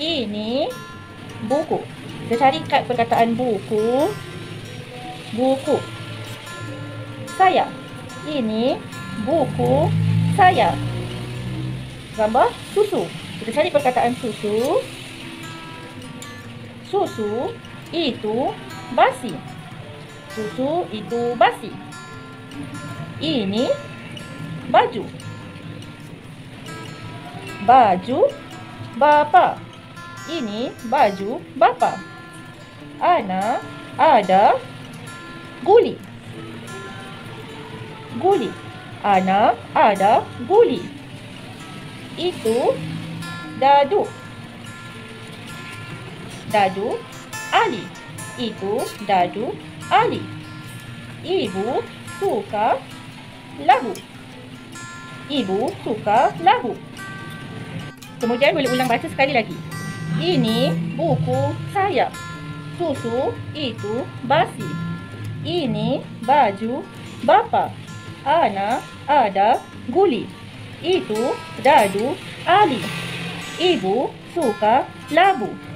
Ini buku. Kita cari kat perkataan buku. Buku. Saya. Ini buku saya. Gambar susu. Kita cari perkataan susu. Susu itu basi. Susu itu basi. Ini baju. Baju. Baju bapa. Ini baju bapa. Ana ada guli. Guli. Ana ada guli. Itu dadu. Dadu Ali. Itu dadu Ali. Ibu suka lagu. Ibu suka lagu. Kemudian boleh ulang baca sekali lagi. Ini buku saya. Susu itu basi. Ini baju bapa. Ana ada guli. Itu dadu Ali. Ibu suka labu.